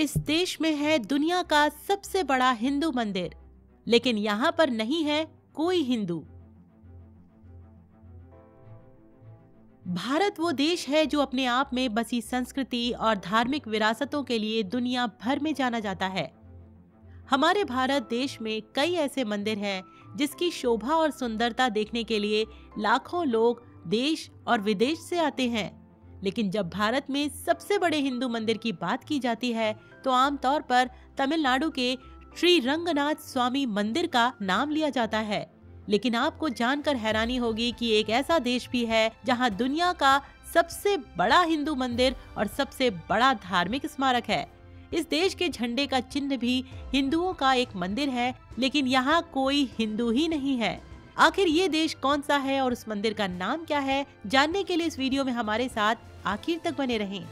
इस देश में है दुनिया का सबसे बड़ा हिंदू मंदिर, लेकिन यहाँ पर नहीं है कोई हिंदू। भारत वो देश है जो अपने आप में बसी संस्कृति और धार्मिक विरासतों के लिए दुनिया भर में जाना जाता है। हमारे भारत देश में कई ऐसे मंदिर हैं जिसकी शोभा और सुंदरता देखने के लिए लाखों लोग देश और विदेश से आते हैं। लेकिन जब भारत में सबसे बड़े हिंदू मंदिर की बात की जाती है तो आमतौर पर तमिलनाडु के श्री रंगनाथ स्वामी मंदिर का नाम लिया जाता है। लेकिन आपको जानकर हैरानी होगी कि एक ऐसा देश भी है, जहाँ दुनिया का सबसे बड़ा हिंदू मंदिर और सबसे बड़ा धार्मिक स्मारक है। इस देश के झंडे का चिन्ह भी हिंदुओं का एक मंदिर है, लेकिन यहाँ कोई हिंदू ही नहीं है। आखिर ये देश कौन सा है और उस मंदिर का नाम क्या है, जानने के लिए इस वीडियो में हमारे साथ आखिर तक बने रहें।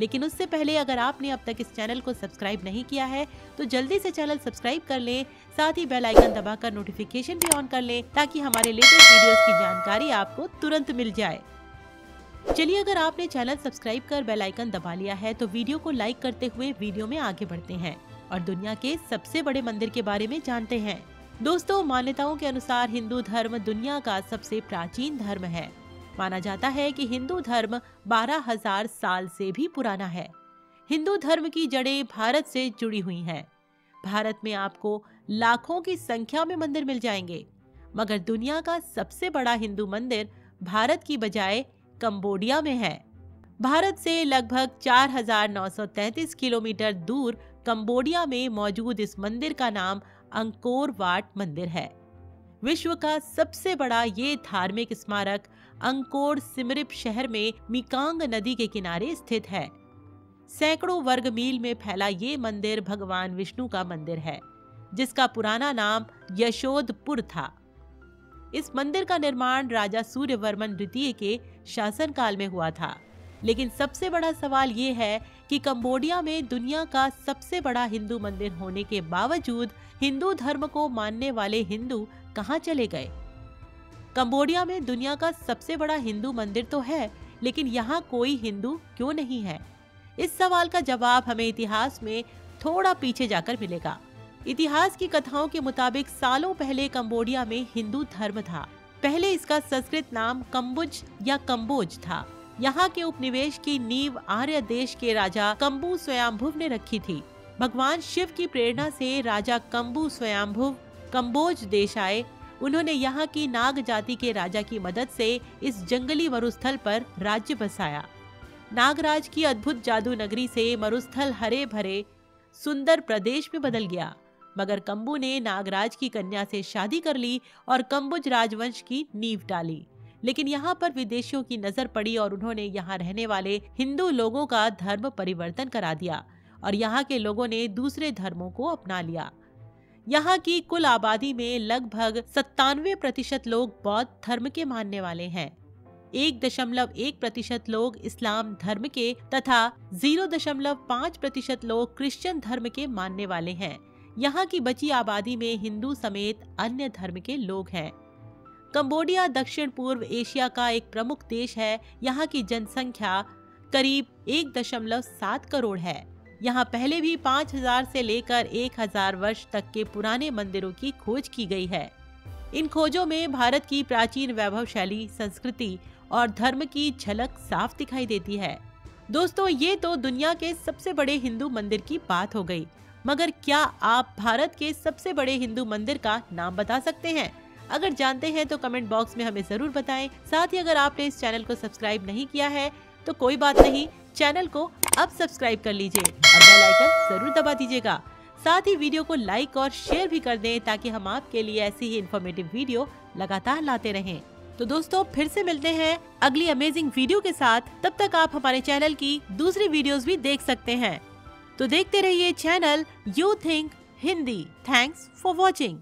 लेकिन उससे पहले अगर आपने अब तक इस चैनल को सब्सक्राइब नहीं किया है तो जल्दी से चैनल सब्सक्राइब कर लें, साथ ही बेल आइकन दबाकर नोटिफिकेशन भी ऑन कर लें, ताकि हमारे लेटेस्ट वीडियोस की जानकारी आपको तुरंत मिल जाए। चलिए, अगर आपने चैनल सब्सक्राइब कर बेल आइकन दबा लिया है तो वीडियो को लाइक करते हुए वीडियो में आगे बढ़ते हैं और दुनिया के सबसे बड़े मंदिर के बारे में जानते हैं। दोस्तों, मान्यताओं के अनुसार हिंदू धर्म दुनिया का सबसे प्राचीन धर्म है। माना जाता है कि हिंदू धर्म बारह हज़ार साल से भी पुराना है। हिंदू धर्म की जड़ें भारत से जुड़ी हुई हैं। भारत में आपको लाखों की संख्या में मंदिर मिल जाएँगे। मगर दुनिया का सबसे बड़ा हिंदू मंदिर भारत की बजाय कंबोडिया में है। भारत से लगभग 4,933 किलोमीटर दूर कंबोडिया में मौजूद इस मंदिर का नाम अंकोर वाट मंदिर है। विश्व का सबसे बड़ा ये धार्मिक स्मारक अंकोर सिमरिप शहर में मिकांग नदी के किनारे स्थित है। सैकड़ों वर्ग मील में फैला ये मंदिर भगवान विष्णु का मंदिर है, जिसका पुराना नाम यशोदपुर था। इस मंदिर का निर्माण राजा सूर्यवर्मन द्वितीय के शासनकाल में हुआ था। लेकिन सबसे बड़ा सवाल ये है कि कंबोडिया में दुनिया का सबसे बड़ा हिंदू मंदिर होने के बावजूद हिंदू धर्म को मानने वाले हिंदू कहाँ चले गए? कंबोडिया में दुनिया का सबसे बड़ा हिंदू मंदिर तो है, लेकिन यहाँ कोई हिंदू क्यों नहीं है? इस सवाल का जवाब हमें इतिहास में थोड़ा पीछे जाकर मिलेगा। इतिहास की कथाओं के मुताबिक सालों पहले कंबोडिया में हिंदू धर्म था। पहले इसका संस्कृत नाम कम्बुज या कम्बोज था। यहाँ के उपनिवेश की नींव आर्य देश के राजा कम्बू स्वयंभुव ने रखी थी। भगवान शिव की प्रेरणा से राजा कम्बू स्वयंभुव कम्बोज देश आए। उन्होंने यहाँ की नाग जाति के राजा की मदद से इस जंगली मरुस्थल पर राज्य बसाया। नागराज की अद्भुत जादू नगरी से मरुस्थल हरे भरे सुंदर प्रदेश में बदल गया। मगर कंबू ने नागराज की कन्या से शादी कर ली और कंबुज राजवंश की नींव डाली। लेकिन यहाँ पर विदेशियों की नज़र पड़ी और उन्होंने यहाँ रहने वाले हिंदू लोगों का धर्म परिवर्तन करा दिया और यहाँ के लोगों ने दूसरे धर्मों को अपना लिया। यहाँ की कुल आबादी में लगभग सत्तानवे प्रतिशत लोग बौद्ध धर्म के मानने वाले हैं। एक दशमलव एक प्रतिशत लोग इस्लाम धर्म के तथा ज़ीरो दशमलव पाँच प्रतिशत लोग क्रिश्चियन धर्म के मानने वाले हैं। यहाँ की बची आबादी में हिंदू समेत अन्य धर्म के लोग हैं। कंबोडिया दक्षिण पूर्व एशिया का एक प्रमुख देश है। यहाँ की जनसंख्या करीब एक दशमलव सात करोड़ है। यहाँ पहले भी 5000 से लेकर 1000 वर्ष तक के पुराने मंदिरों की खोज की गई है। इन खोजों में भारत की प्राचीन वैभवशाली संस्कृति और धर्म की झलक साफ़ दिखाई देती है। दोस्तों, ये तो दुनिया के सबसे बड़े हिंदू मंदिर की बात हो गई, मगर क्या आप भारत के सबसे बड़े हिंदू मंदिर का नाम बता सकते हैं? अगर जानते हैं तो कमेंट बॉक्स में हमें ज़रूर बताएँ। साथ ही अगर आपने इस चैनल को सब्सक्राइब नहीं किया है तो कोई बात नहीं, चैनल को अब सब्सक्राइब कर लीजिए और बेल आइकन ज़रूर दबा दीजिएगा। साथ ही वीडियो को लाइक और शेयर भी कर दें ताकि हम आपके लिए ऐसी ही इन्फॉर्मेटिव वीडियो लगातार लाते रहें। तो दोस्तों, फिर से मिलते हैं अगली अमेजिंग वीडियो के साथ। तब तक आप हमारे चैनल की दूसरी वीडियोस भी देख सकते हैं। तो देखते रहिए channel you think Hindi thanks for watching